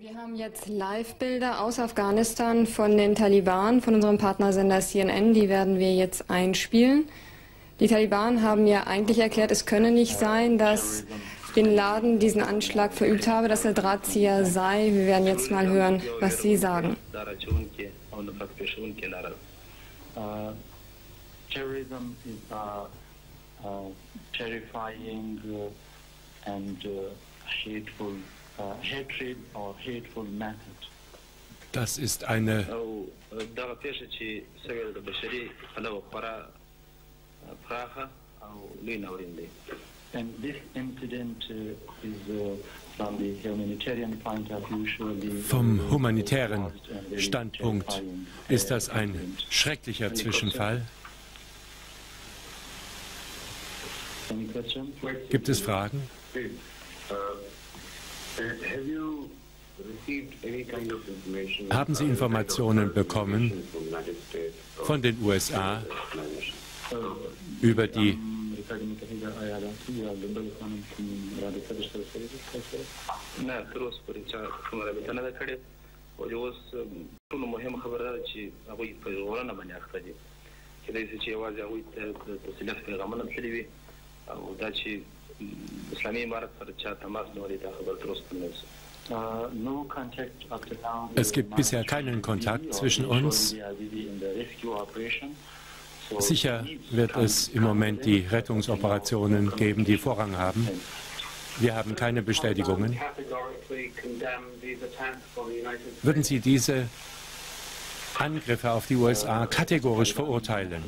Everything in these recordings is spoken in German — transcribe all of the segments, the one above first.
Wir haben jetzt Live-Bilder aus Afghanistan von den Taliban, von unserem Partnersender CNN. Die werden wir jetzt einspielen. Die Taliban haben ja eigentlich erklärt, es könne nicht sein, dass Bin Laden diesen Anschlag verübt habe, dass er Drahtzieher sei. Wir werden jetzt mal hören, was Sie sagen. Uh, terrorism is a, a terrifying uh, and hateful uh, hatred or hateful method. Das ist eine And this incident uh, is uh, from the humanitarian point of view surely Vom humanitären Standpunkt ist das ein schrecklicher Zwischenfall. Any questions? Gibt es Fragen? Haben Sie Informationen bekommen von den USA über die نه تر اوسه پورې چا کومه رابطه نه ده کړې او اوس ټولو مهمه خبره ده چې هغوی په ژغورنه باندې اخته دي کېدای شي چې یوازې هغوی ته د تسلیت پیغامونه تللي وي او دا چې es gibt bisher keinen Kontakt zwischen uns. Sicher wird es im Moment die Rettungsoperationen geben, die Vorrang haben. Wir haben keine Bestätigungen. Würden Sie diese Angriffe auf die USA kategorisch verurteilen?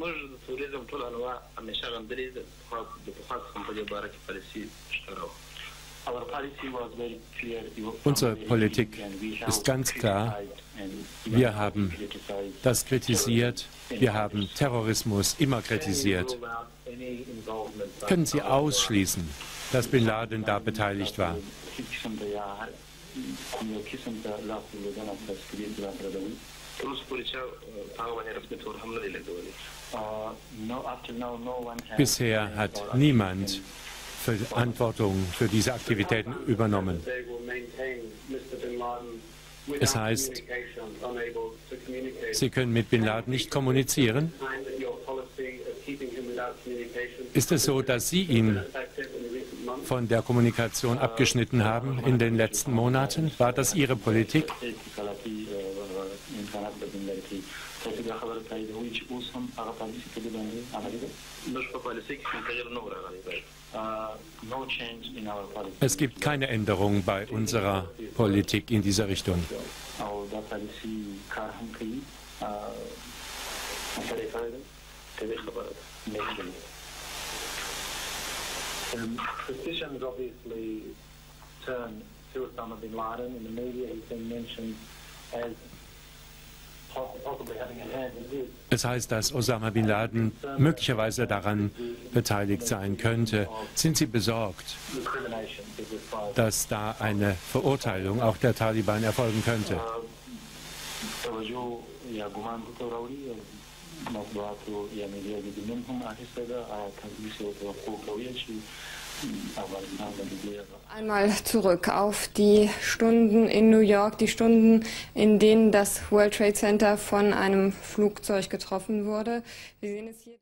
موږ د توریزم ټول انواع همیشه غندلې د پخوا څخه په دې باره کې پالیسي ښکاره Unsere Politik ist ganz klar. Wir haben das kritisiert. Wir haben Terrorismus immer kritisiert. Können Sie ausschließen, dass Bin Laden da beteiligt war? Bisher hat niemand Verantwortung für diese Aktivitäten übernommen. Es heißt, Sie können mit Bin Laden nicht kommunizieren. Ist es so, dass Sie ihn von der Kommunikation abgeschnitten haben in den letzten Monaten? War das Ihre Politik? Es gibt keine Änderung bei unserer Politik in dieser Richtung. Um, suspicions obviously turn to Osama bin Laden. In the media, he's been mentioned as Es heißt, dass Osama bin Laden möglicherweise daran beteiligt sein könnte. Sind Sie besorgt, dass da eine Verurteilung auch der Taliban erfolgen könnte? Einmal zurück auf die Stunden in New York, die Stunden, in denen das World Trade Center von einem Flugzeug getroffen wurde. Wir sehen es hier.